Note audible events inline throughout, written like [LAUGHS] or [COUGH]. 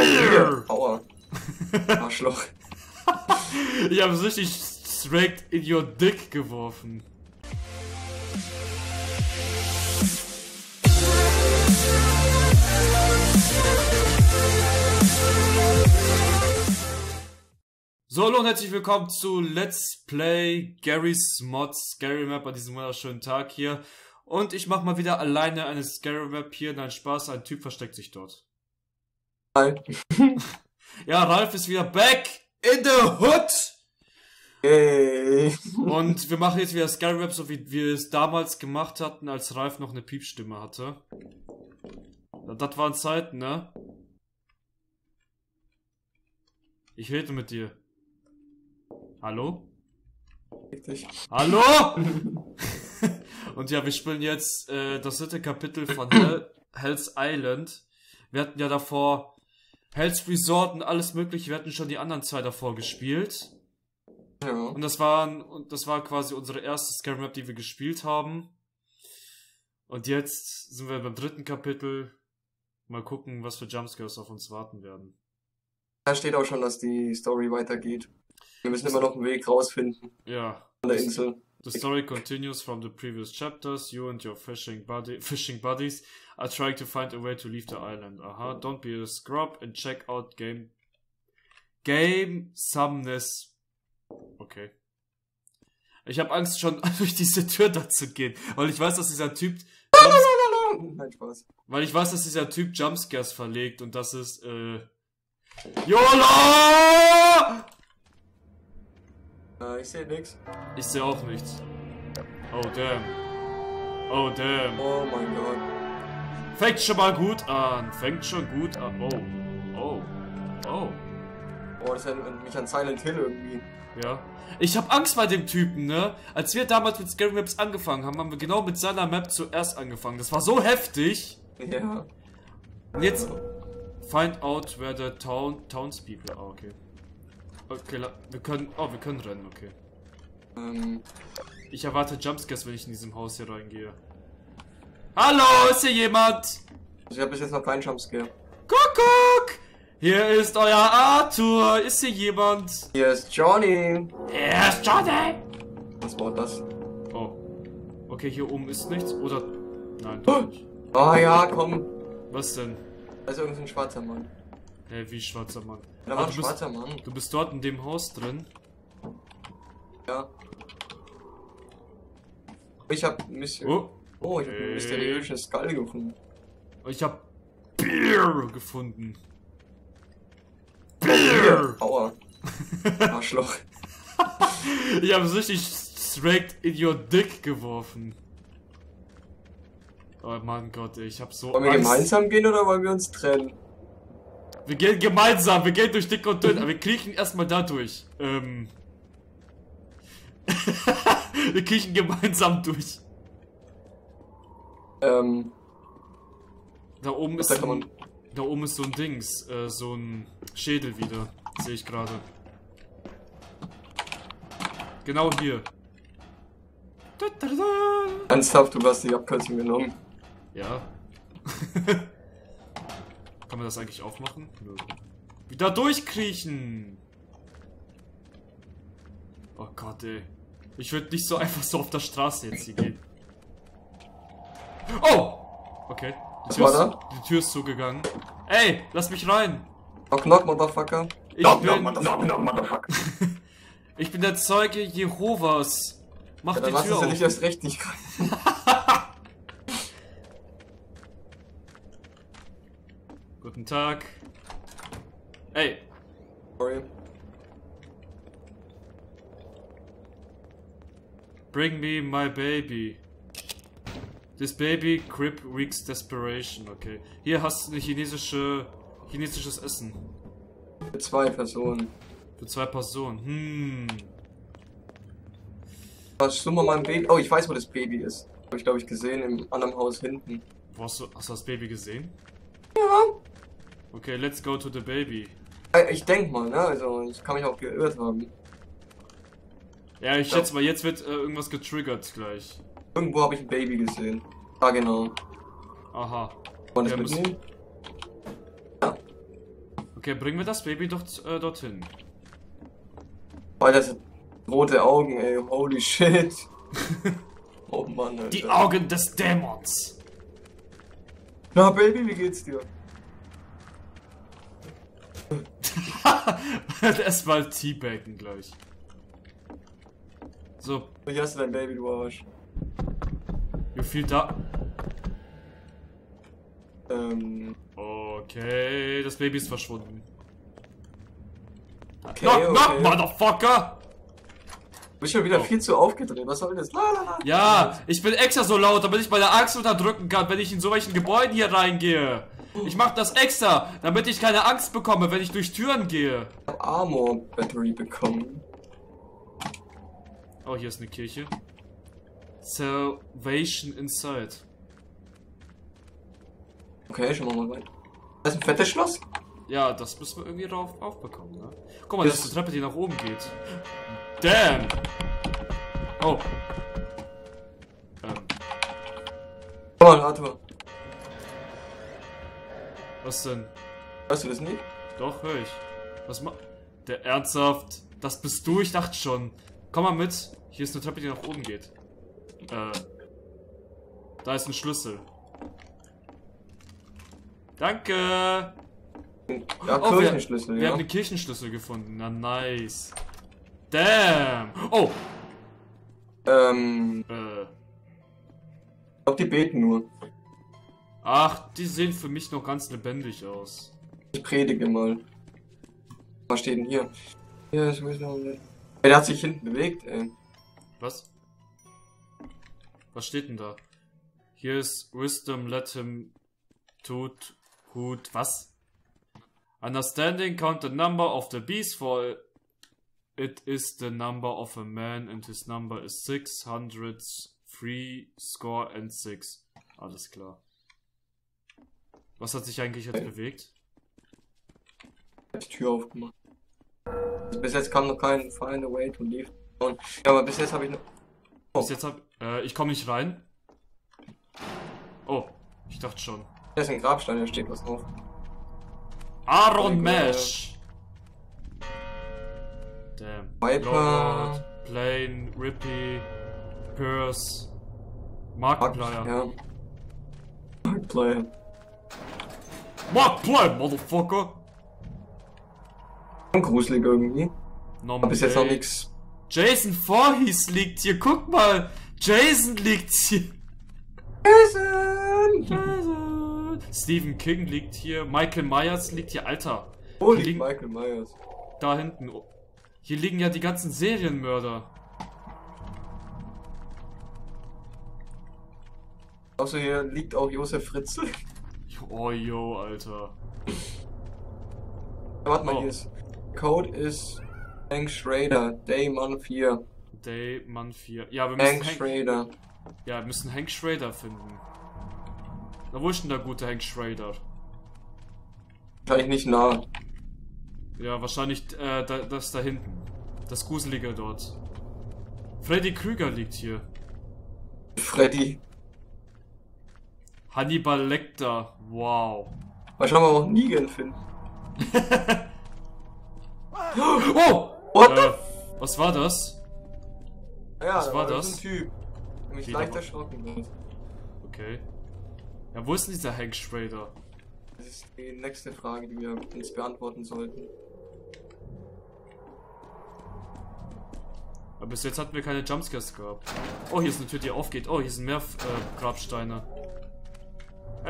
Hier, Aua. [LAUGHS] Arschloch. Ich habe richtig straight in your dick geworfen. So, hallo und herzlich willkommen zu Let's Play Gary's Mods Scary Map an diesem wunderschönen Tag hier. Und ich mache mal wieder alleine eine Scary Map hier. Nein, Spaß, ein Typ versteckt sich dort. Ja, Ralf ist wieder back in the hood! Yay. Und wir machen jetzt wieder Scary Map, so wie wir es damals gemacht hatten, als Ralf noch eine Piepstimme hatte. Das waren Zeiten, ne? Ich rede mit dir. Hallo? Richtig. Hallo? [LAUGHS] Und ja, wir spielen jetzt äh, das dritte Kapitel von [CLEARS THROAT] Hell, Hell's Island. Wir hatten ja davor Hell's Resort und alles mögliche. Wir hatten schon die anderen zwei davor gespielt. Ja. Und das waren, und das war quasi unsere erste Scary Map, die wir gespielt haben. Und jetzt sind wir beim dritten Kapitel. Mal gucken, was für Jumpscares auf uns warten werden. Da steht auch schon, dass die Story weitergeht. Wir müssen immer noch einen Weg rausfinden Ja. von der Insel. The story continues from the previous chapters. You and your fishing buddy, [LAUGHS] fishing buddies are trying to find a way to leave the island. Aha, don't be a scrub and check out game game someness. Okay. Ich habe Angst schon [LAUGHS] durch diese Tür da zu gehen, weil ich weiß, dass dieser Typ Nein, Spaß. weil ich weiß, dass dieser Typ Jumpscares verlegt und das ist äh YOLO! Äh, ich sehe nix. Ich sehe auch nichts. Oh damn. Oh damn. Oh mein Gott. Fängt schon mal gut an. Fängt schon gut an. Oh. Oh. Oh. Oh, das erinnert mich an Silent Hill irgendwie. Ja. Ich hab Angst bei dem Typen, ne? Als wir damals mit Scary Maps angefangen haben, haben wir genau mit seiner Map zuerst angefangen. Das war so heftig. Ja. Und jetzt find out where the town townspeople are. Okay. Okay, wir können. Oh, wir können rennen, okay. Ähm, Ich erwarte Jumpscares, wenn ich in diesem Haus hier reingehe. Hallo, ist hier jemand? ich habe bis jetzt noch keinen Jumpscare. Kuckuck! Hier ist euer Arthur. Ist hier jemand? Hier ist Johnny. Er ist Johnny. Was war das? Oh. Okay, hier oben ist nichts. Oder. Nein, doch nicht. Oh ja, komm. Was denn? Da ist irgendein schwarzer Mann. Hä, wie schwarzer Mann. Da war ein du, bist, schwarzer Mann. du bist dort in dem Haus drin. Ja. Ich hab ein bisschen. Oh. Oh, ich hab Okay. einen mysteriösen Skull gefunden. Ich hab Bier gefunden. Bier! Aua. [LAUGHS] Arschloch. [LAUGHS] Ich hab richtig straight in your dick geworfen. Oh mein Gott, ey, ich hab so Wollen wir Angst. gemeinsam gehen oder wollen wir uns trennen? Wir gehen gemeinsam, wir gehen durch dick und dünn, aber wir kriechen erstmal da durch. Ähm. [LAUGHS] wir kriechen gemeinsam durch. Ähm, Da oben ist man? ein, da oben ist so ein Dings, äh, so ein Schädel wieder, sehe ich gerade. Genau hier. Ernsthaft, du hast die Abkürzung genommen. Ja. [LAUGHS] Man das eigentlich aufmachen? Nö. Wieder durchkriechen! Oh Gott, ey. Ich würde nicht so einfach so auf der Straße jetzt hier gehen. Oh! Okay. Die Was Tür, war ist, da? die Tür ist zugegangen. Ey, lass mich rein! Knock, knock, Motherfucker. Ich knock, bin, knock, knock, knock, Motherfucker. [LAUGHS] ich bin der Zeuge Jehovas. Mach Ja, die Tür uns ja auf. nicht erst recht nicht rein. Guten Tag. Ey, Sorry. Bring me my baby. This baby crib reeks desperation. Okay. Hier hast du eine chinesische chinesisches Essen Für zwei Personen. für zwei Personen. Hm. Hast du mal mein Baby? Oh, ich weiß, wo das Baby ist. Hab ich, glaube ich, gesehen im anderen Haus hinten. Wo hast du hast du das Baby gesehen? Ja. Okay, let's go to the baby. Äh, Ich denk mal, ne? Also, ich kann mich auch geirrt haben. Ja, ich Ja. schätze mal, jetzt wird äh, irgendwas getriggert gleich. Irgendwo habe ich ein Baby gesehen. Ah, genau. Aha. Wollen wir Ja, das mitnehmen? Okay, bringen wir das Baby doch äh, dorthin. Boah, das sind rote Augen, ey. Holy [LAUGHS] shit. [LAUGHS] oh Mann, Alter. Die Augen des Dämons. Na, Baby, wie geht's dir? [LAUGHS] Erstmal Teabaggen gleich. So, Wie hast du dein Baby, du Arsch? wie viel da? Ähm, Okay, das Baby ist verschwunden. okay, knock, knock, okay. Motherfucker! Du bist schon wieder Oh. viel zu aufgedreht. Was soll das? La, la, la. Ja, ich bin extra so laut, damit ich meine Angst unterdrücken kann, wenn ich in solchen Gebäuden hier reingehe. Ich mach das extra, damit ich keine Angst bekomme, wenn ich durch Türen gehe. Ich hab Armor Battery bekommen. Oh, hier ist eine Kirche. Salvation Inside. Okay, schauen wir mal rein. Das ist ein fettes Schloss. Ja, das müssen wir irgendwie drauf aufbekommen, ne? Guck mal, das Das- ist eine Treppe, die nach oben geht. Damn! Oh. Ähm, Komm mal, Arthur. Was denn? Hörst du das nicht? Doch, hör ich. Was ma... Der ernsthaft? Das bist du? Ich dachte schon. Komm mal mit. Hier ist eine Treppe, die nach oben geht. Äh. Da ist ein Schlüssel. Danke! Ja, Oh, wir, Kirchenschlüssel, wir ja. haben den Kirchenschlüssel gefunden. Na, nice. Damn! Oh! Ähm, Äh. ich glaub, die beten nur. Ach, die sehen für mich noch ganz lebendig aus. Ich predige mal. Was steht denn hier? Ja, ich weiß noch der hat sich hinten bewegt, ey. Was? Was steht denn da? Hier ist Wisdom, let him tut, hut, was? Understanding, count the number of the beast, for it is the number of a man and his number is 603 score and 6. Alles klar. Was hat sich eigentlich jetzt bewegt? Ich hab die Tür aufgemacht. Also bis jetzt kam noch kein Find a way to leave. Und, ja, aber bis jetzt habe ich noch. Bis jetzt hab, äh, ich komme nicht rein. Oh, ich dachte schon. Da ist ein Grabstein, da steht was drauf. Aaron Oh Mesh. Damn. Viper. Lord, Plane, Rippy, Purse, Markiplier. Ja. Markiplier. Markiplier, Motherfucker! Und gruselig irgendwie. Norman Aber bis jetzt noch nix. Jason Voorhees liegt hier, guck mal! Jason liegt hier! Jason! Jason! Stephen King liegt hier, Michael Myers liegt hier, Alter! Wo liegt Michael Myers? Da hinten. Oh. Hier liegen ja die ganzen Serienmörder. Außer hier liegt auch Josef Fritzl. Oh, yo, Alter. Warte mal, Oh. hier ist. Code ist Hank Schrader, Daymon 4. Day, Mann 4. Ja, wir müssen Hank Hank, Schrader. ja, wir müssen Hank Schrader finden. Na, wo ist denn der gute Hank Schrader? Wahrscheinlich nicht nah. Ja, wahrscheinlich äh, da, das da hinten. Das Gruselige dort. Freddy Krüger liegt hier. Freddy. Hannibal Lecter. Wow. Wir auch Negan finden. Oh! What Äh, was war das? Ja, was da war das? Ein Typ. Der mich Okay, leicht erschrocken. Okay. Ja, wo ist denn dieser Hank Schrader? Das ist die nächste Frage, die wir uns beantworten sollten. Aber bis jetzt hatten wir keine Jumpscares gehabt. Oh, hier ist eine Tür, die aufgeht. Oh, hier sind mehr äh, Grabsteine.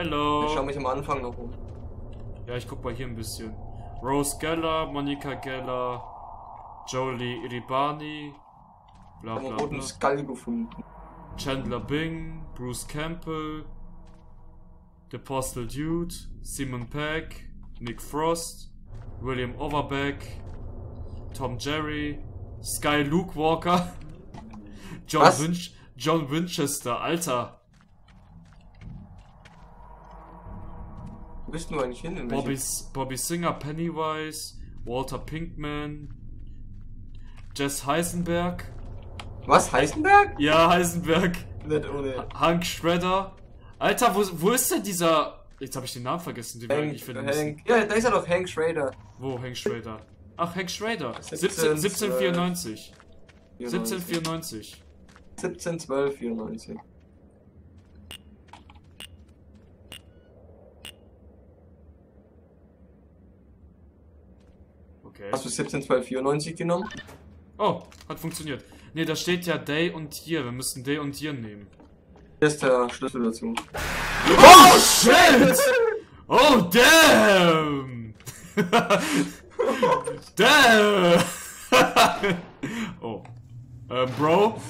Hallo. Ich schau mich am Anfang noch um. Ja, ich guck mal hier ein bisschen. Rose Geller, Monica Geller, Jolie Iribani, bla Ich habe bla einen bla. roten Skull gefunden. Chandler Bing, Bruce Campbell, The Postal Dude, Simon Peck, Nick Frost, William Overbeck, Tom Jerry, Sky Luke Walker, [LAUGHS] John? Winch John Winchester, Alter, Wo bist du eigentlich hin? In Bobby, Bobby Singer, Pennywise, Walter Pinkman, Jess Heisenberg, Was? Heisenberg? ja, Heisenberg, Nicht ohne. Hank Shredder. Alter, wo, wo ist denn dieser Jetzt habe ich den Namen vergessen, den wir Hank, eigentlich finden müssen. Ja, da ist ja doch Hank Schrader. Wo, Hank Schrader? Ach, Hank Schrader. 17, 17, 1794. 94. 1794. 17, Okay. Hast du 17, 12, 94 genommen? Oh, hat funktioniert. Ne, da steht ja Day und Year. Wir müssen Day und Year nehmen. Hier ist der Schlüssel dazu. Oh shit! Oh damn! [LAUGHS] damn! [LAUGHS] oh. Ähm, Bro?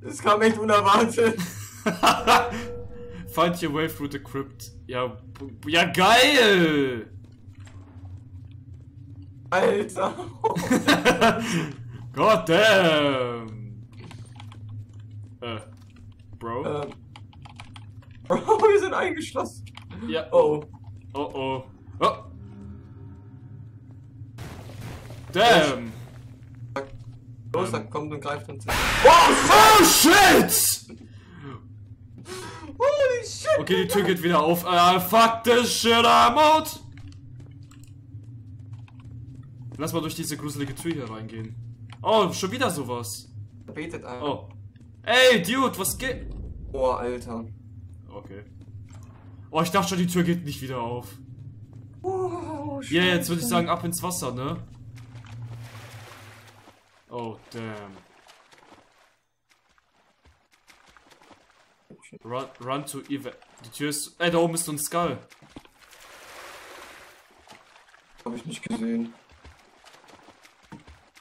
Das kam echt unerwartet. [LAUGHS] Find your way through the crypt. Ja, ja geil! Alter. [LAUGHS] God damn! Äh, Bro? ähm. Bro, [LAUGHS] wir sind eingeschlossen. Ja, Oh. Oh oh. Oh. Damn. Los, dann kommt und greift uns. Oh shit! Holy shit! Okay, die Tür geht wieder auf. Ah, fuck this shit, I'm out! Lass mal durch diese gruselige Tür hier reingehen. Oh, schon wieder sowas. Da betet einer. Oh. Ey, Dude, was geht? Oh, Alter. Okay. Oh, ich dachte schon, die Tür geht nicht wieder auf. Oh, Ja, jetzt würde ich sagen, ab ins Wasser, ne? Oh, damn. Run, run to Eva. Die Tür ist. Ey, da oben ist so ein Skull. Hab ich nicht gesehen.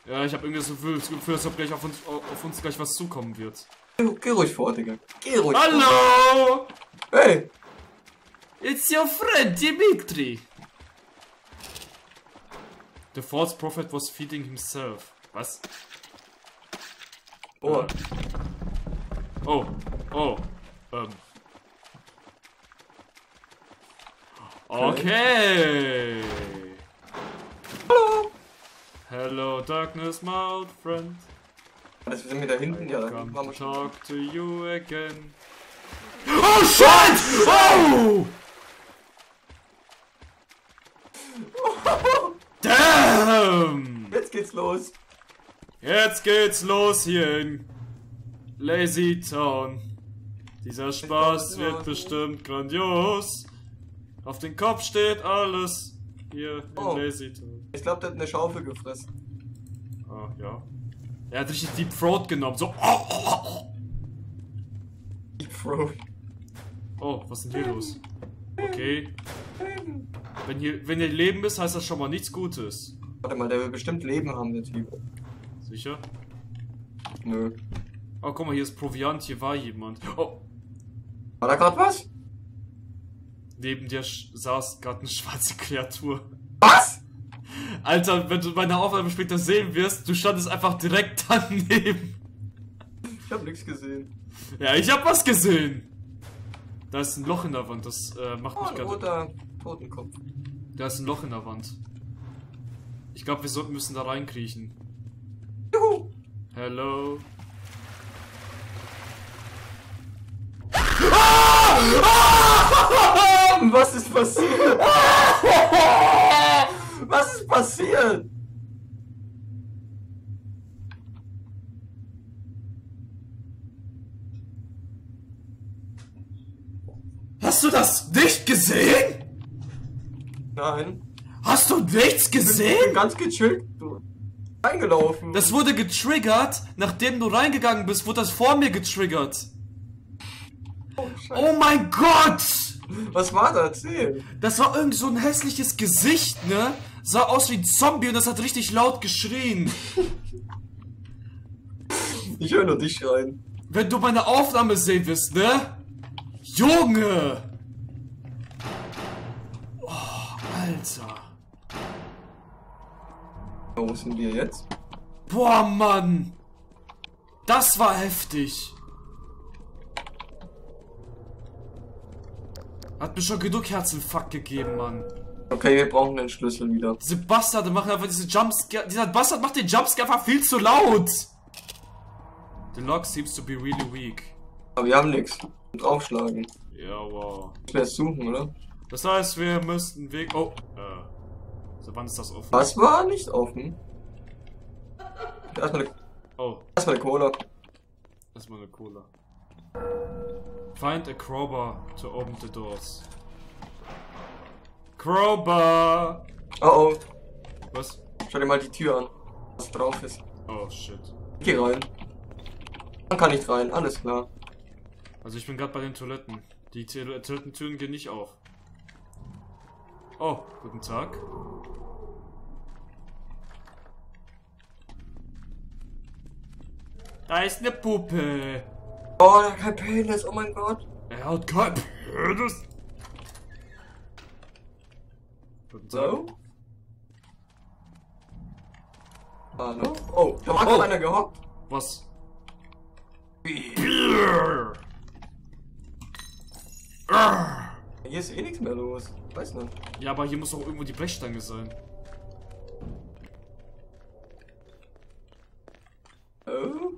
Ja, ich habe irgendwie das Gefühl, das Gefühl, als ob gleich auf uns, auf uns gleich was zukommen wird. Geh, ruhig vor, Digga. Geh ruhig Hallo! vor. Hey! It's your friend Dimitri! The false prophet was feeding himself. Was? Oh. Äh. Oh, oh, ähm. Okay. Hallo! Hello, darkness, my old friend. Also, wir sind wir da hinten? Ja, da Come waren wir schon. talk to you again. Oh shit! Oh! Damn! Jetzt geht's los. Jetzt geht's los hier in Lazy Town. Dieser Spaß wird bestimmt grandios. Auf den Kopf steht alles hier in Oh. Lazy Town. Ich glaube, der hat eine Schaufel gefressen. Ah, ja. Er hat richtig Deep Throat genommen. So. Oh, oh, oh. Deep Throat. oh was ist denn hier los? Okay. Wenn hier, wenn hier Leben ist, heißt das schon mal nichts Gutes. Warte mal, der will bestimmt Leben haben, der Typ. Sicher? Nö. Oh, guck mal, hier ist Proviant, hier war jemand. Oh, War da gerade was? neben dir saß gerade eine [LAUGHS] schwarze Kreatur. Was? Alter, wenn du meine Aufnahme später sehen wirst, du standest einfach direkt [LAUGHS] daneben. Ich hab nichts gesehen. Ja, ich hab was gesehen. Da ist ein Loch in der Wand, das äh, macht Oh, mich gerade. roter Totenkopf. Da ist ein Loch in der Wand. Ich glaube, wir sollten müssen da reinkriechen. Juhu! Hello. Ist [LAUGHS] passiert? Was ist passiert? [LAUGHS] Hast du das nicht gesehen? Nein. Hast du nichts Ich bin gesehen? ganz gechillt du, reingelaufen. Das wurde getriggert, nachdem du reingegangen bist, wurde das vor mir getriggert. oh. Oh mein Gott! Was war da? Erzähl. Das war irgend so ein hässliches Gesicht, ne? Sah aus wie ein Zombie und das hat richtig laut geschrien. Ich höre nur dich rein. Wenn du meine Aufnahme sehen wirst, ne? Junge! Oh, Alter. Wo sind wir jetzt? Boah, Mann! Das war heftig. Hat mir schon genug Herzinfarkt gegeben, Mann. Okay, wir brauchen den Schlüssel wieder. Diese Bastarde machen einfach diese Jumpscare. Dieser Bastard macht den Jumpscare einfach viel zu laut. The lock seems to be really weak. Aber wir haben nichts. Draufschlagen. Ja, wow. Es suchen, oder? Das heißt, wir müssten Weg. Oh, äh. So, wann ist das offen? Was war nicht offen? Erstmal eine, Oh, erstmal eine Cola. erstmal eine Cola. Find a crowbar to open the doors. Crowbar! Oh oh, Was? schau dir mal die Tür an, was drauf ist. Oh shit. Geh rein. Man kann nicht rein, alles klar. Also ich bin gerade bei den Toiletten. Die Toilettentüren gehen nicht auf. Oh, guten Tag. Da ist eine Puppe. Oh, der hat kein Penis, oh mein Gott. Er hat kein Penis. Guten Tag. So? Hallo? Oh, da war Oh. einer gehockt. Was? Hier ist eh nichts mehr los. Weiß nicht. Ja, aber hier muss doch irgendwo die Brechstange sein. Oh?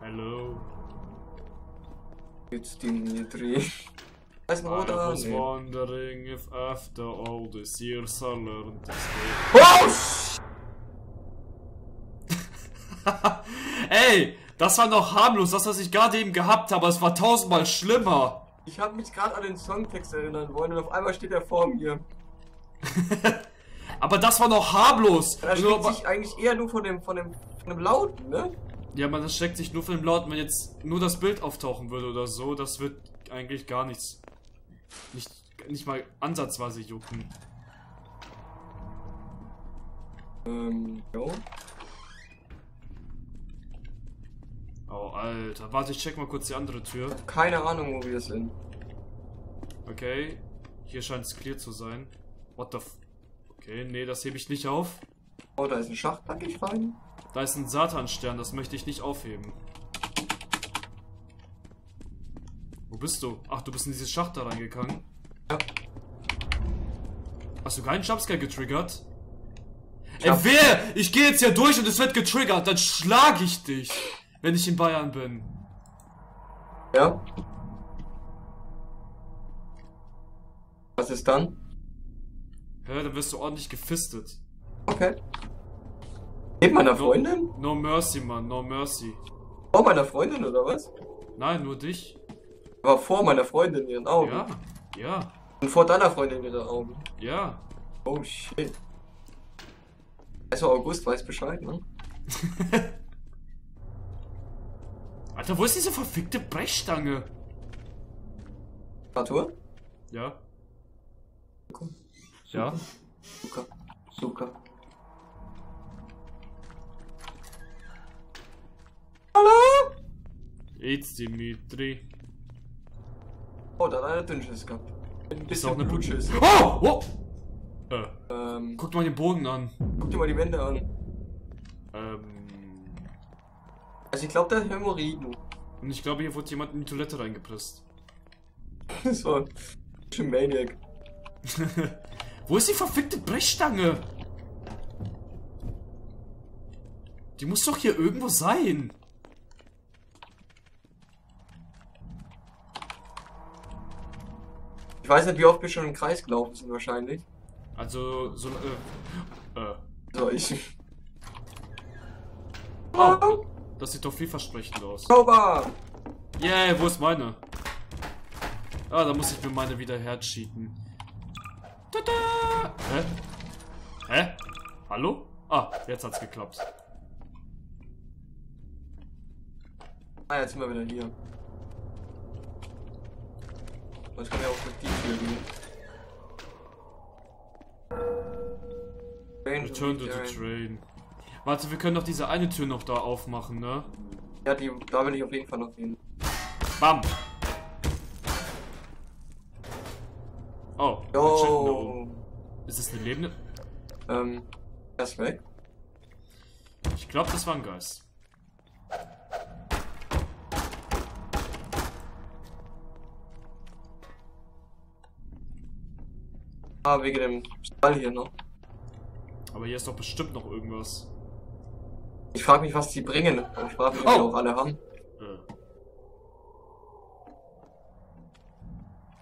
Hallo. Jetzt Dimitri. Weiß noch, I was wondering if after all these years I learned to stay. [LAUGHS] Oh! Ey, das war noch harmlos, das, was ich gerade eben gehabt habe. Es war tausendmal schlimmer. Ich habe mich gerade an den Songtext erinnern wollen und auf einmal steht er vor mir. [LAUGHS] Aber das war noch harmlos. Nur- schreckt sich eigentlich eher nur von dem, von dem, von dem Lauten, ne? ja, man das schreckt sich nur von dem Lauten, wenn jetzt nur das Bild auftauchen würde oder so. Das wird eigentlich gar nichts. Nicht, nicht mal ansatzweise jucken. Ähm, jo. Oh, Alter. Warte, ich check mal kurz die andere Tür. Keine Ahnung, wo wir sind. Okay. Hier scheint es clear zu sein. What the f... Okay, nee, das hebe ich nicht auf. Oh, da ist ein Schacht, pack ich rein. Da ist ein Satanstern, das möchte ich nicht aufheben. Wo bist du? Ach, du bist in dieses Schacht da reingegangen. Ja. Hast du keinen Jumpscare getriggert? Ja. Ey, wer? Ich gehe jetzt hier durch und es wird getriggert, dann schlag ich dich, wenn ich in Bayern bin. Ja. Was ist dann? Hä, dann wirst du ordentlich gefistet. Okay. Neben meiner Freundin? No mercy, Mann, no mercy. Vor meiner Freundin oder was? Nein, nur dich. War vor meiner Freundin in ihren Augen. Ja, ja, Und vor deiner Freundin in ihren Augen. ja. Oh shit. Also August weiß Bescheid, ne? [LAUGHS] Alter, wo ist diese verfickte Brechstange? Arthur? Ja, Luca. ja. Luca. Luca. Hallo? It's Dimitri. Oh, da hat einer Dünnschiss gehabt. Ein Ist bisschen auch eine Blutschiss. Oh! oh! Äh, Ähm, guck mal den Boden an. guck dir mal die Wände an. Ähm. Also ich glaube, da ist Hämorrhoiden. Und ich glaube, hier wurde jemand in die Toilette reingepresst. so ein bisschen Maniac. [LAUGHS] Wo ist die verfickte Brechstange? Die muss doch hier irgendwo sein. Weiß nicht, wie oft wir schon im Kreis gelaufen sind wahrscheinlich. Also, so, äh, äh. So, ich. Oh, das sieht doch vielversprechend aus. Zauber! Yay, wo ist meine? Ah, da muss ich mir meine wieder hercheaten. Tada! Hä? Hä? Hallo? Ah, jetzt hat's geklappt. Ah, jetzt sind wir wieder hier. Und ich kann ja auch durch die Tür gehen. Train Return to the train. Warte, wir können doch diese eine Tür noch da aufmachen, ne? Ja, die, da will ich auf jeden Fall noch hin. Bam! Oh. Jo! Ist das eine lebende? Ähm, er ist weg. Ich glaube, das war ein Geist. Ah, wegen dem Stall hier noch. Aber hier ist doch bestimmt noch irgendwas. Ich frage mich, was die bringen. Ich frage mich, ob die Oh. auch alle haben. Äh.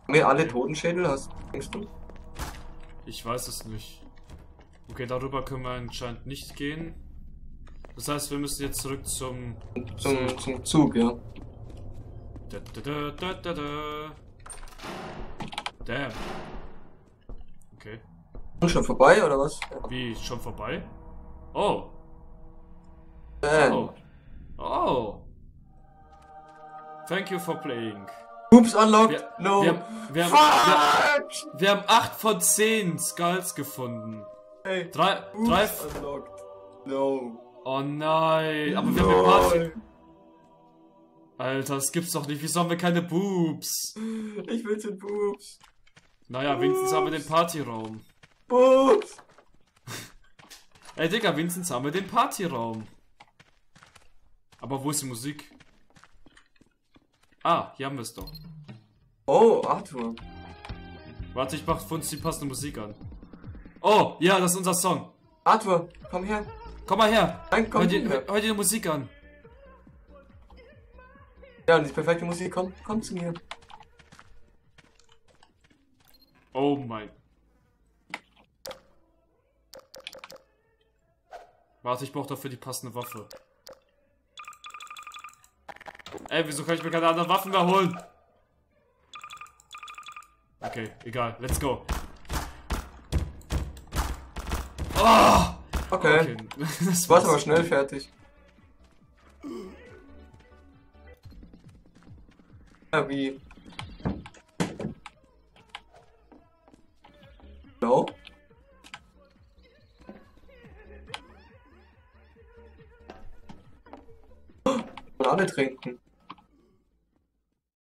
Haben wir alle Totenschädel? Hast, denkst du? Ich weiß es nicht. Okay, darüber können wir anscheinend nicht gehen. Das heißt, wir müssen jetzt zurück zum... Zum, zum Zug, ja. Da, da, da, da, da, da. Damn. Schon vorbei, oder was? Wie, schon vorbei? Oh. Oh. Oh. Thank you for playing. Oops, unlocked. Wir, no. wir, haben, wir, haben, wir, Fuck! wir haben 8 von 10 Skulls gefunden. Hey. Drei, Oops, drei, unlocked. No. oh nein, aber wir haben eine Party. Lol. Alter, das gibt's doch nicht. Wieso haben wir keine Boobs? Ich will zu Boobs. Naja, wenigstens haben wir den Partyraum. Boobs. Ey, Digga, wenigstens haben wir den Partyraum. Aber wo ist die Musik? Ah, hier haben wir es doch. Oh, Arthur. Warte, ich mach für uns die passende Musik an. Oh, ja, das ist unser Song. Arthur, komm her. Komm mal her. Nein, komm Hör dir, her. hör, hör dir die Musik an. Ja, und die perfekte Musik, komm, komm zu mir. Oh mein. Warte, ich brauche dafür die passende Waffe. Ey, wieso kann ich mir keine anderen Waffen mehr holen? Okay, egal. Let's go. Oh! Okay. Okay, [LAUGHS] das Du warst aber war's. schnell fertig. Ja, wie? Alle trinken.